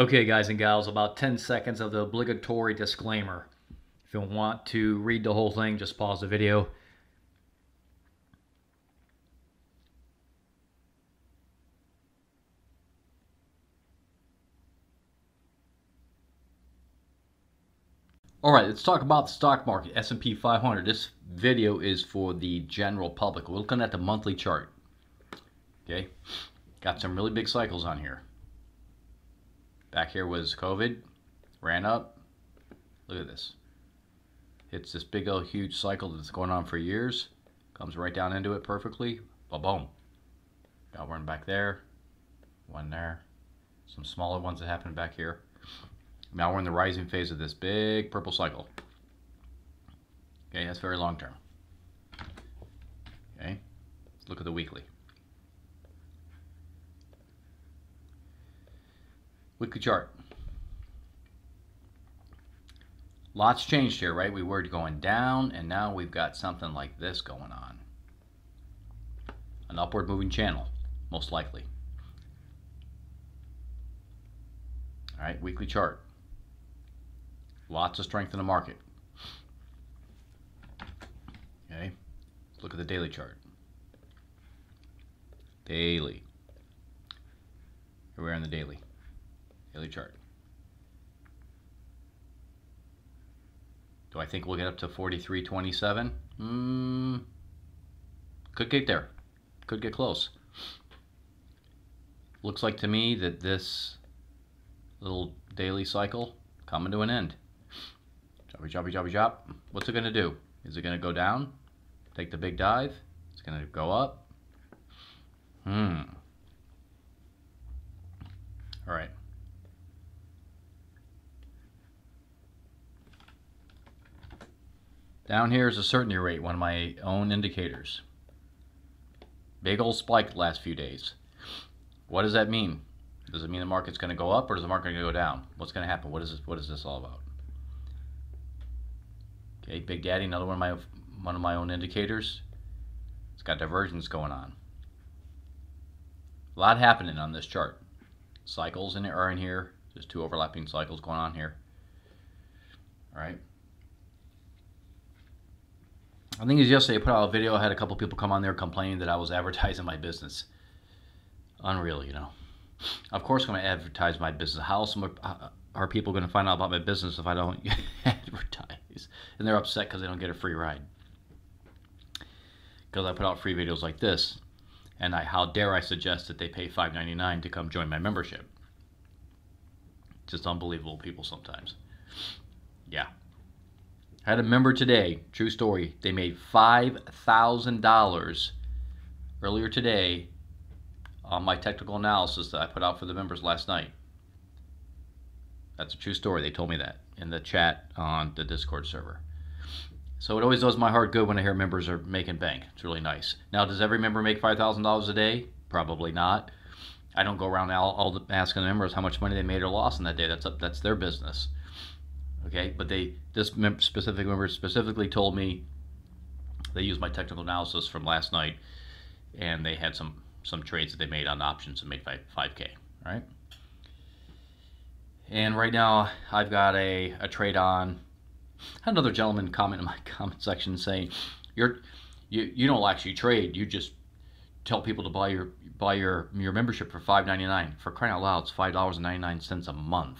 Okay, guys and gals, about 10 seconds of the obligatory disclaimer. If you want to read the whole thing, just pause the video. All right, let's talk about the stock market, S&P 500. This video is for the general public. We're looking at the monthly chart. Okay, got some really big cycles on here. Back here was COVID, ran up. Look at this. Hits this big old huge cycle that's going on for years. Comes right down into it perfectly. Ba-boom. Got one back there. One there. Some smaller ones that happened back here. Now we're in the rising phase of this big purple cycle. Okay, that's very long term. Okay, let's look at the weekly. Weekly chart. Lots changed here, right? We were going down, and now we've got something like this going on. An upward moving channel, most likely. All right, weekly chart. Lots of strength in the market. Okay, look at the daily chart. Daily. Here we are in the daily. Daily chart. Do I think we'll get up to 43.27? Hmm. Could get there. Could get close. Looks like to me that this little daily cycle coming to an end. Choppy, choppy, choppy, job. What's it going to do? Is it going to go down? Take the big dive? It's going to go up? Hmm. All right. Down here is a certainty rate, one of my own indicators. Big old spike last few days. What does that mean? Does it mean the market's going to go up or is the market going to go down? What's going to happen? What is this, what is this all about? Okay, Big Daddy, another one of my one of my own indicators. It's got divergence going on. A lot happening on this chart. Cycles in are in here. There's two overlapping cycles going on here. All right. I think it was yesterday I put out a video. I had a couple people come on there complaining that I was advertising my business. Unreal, you know. Of course, I'm going to advertise my business. How else uh, are people going to find out about my business if I don't advertise? And they're upset because they don't get a free ride. Because I put out free videos like this. And I, how dare I suggest that they pay $5.99 to come join my membership? Just unbelievable people sometimes. Yeah. I had a member today, true story, they made $5,000 earlier today on my technical analysis that I put out for the members last night. That's a true story. They told me that in the chat on the Discord server. So it always does my heart good when I hear members are making bank. It's really nice. Now, does every member make $5,000 a day? Probably not. I don't go around all, all the, asking the members how much money they made or lost in that day. That's up, that's their business. Okay, but they this specific member specifically told me they used my technical analysis from last night, and they had some some trades that they made on options and made five five k. Right. And right now I've got a, a trade on. Another gentleman comment in my comment section saying, "You're you you don't actually trade. You just tell people to buy your buy your your membership for five ninety nine. For crying out loud, it's five dollars and ninety nine cents a month."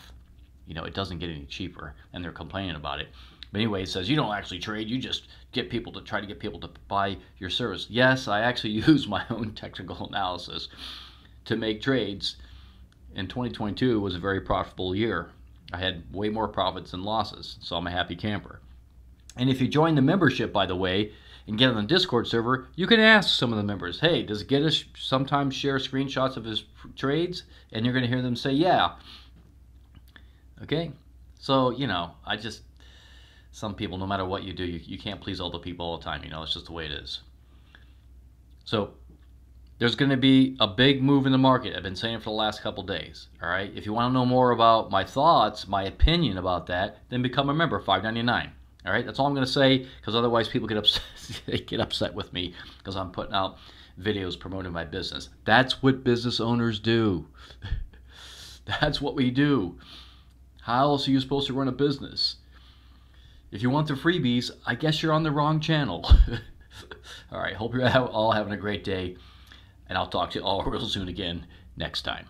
You know, it doesn't get any cheaper, and they're complaining about it. But anyway, it says you don't actually trade, you just get people to try to get people to buy your service. Yes, I actually use my own technical analysis to make trades. And 2022 was a very profitable year. I had way more profits than losses, so I'm a happy camper. And if you join the membership, by the way, and get on the Discord server, you can ask some of the members, hey, does Getis sometimes share screenshots of his trades? And you're going to hear them say, yeah. Okay? So, you know, I just, some people, no matter what you do, you, you can't please all the people all the time. You know, it's just the way it is. So, there's going to be a big move in the market. I've been saying it for the last couple days. All right. If you want to know more about my thoughts, my opinion about that, then become a member. Five ninety nine. All right. That's all I'm going to say because otherwise people get upset. they get upset with me because I'm putting out videos promoting my business. That's what business owners do. That's what we do. How else are you supposed to run a business? If you want the freebies, I guess you're on the wrong channel. all right, hope you're all having a great day, and I'll talk to you all real soon again next time.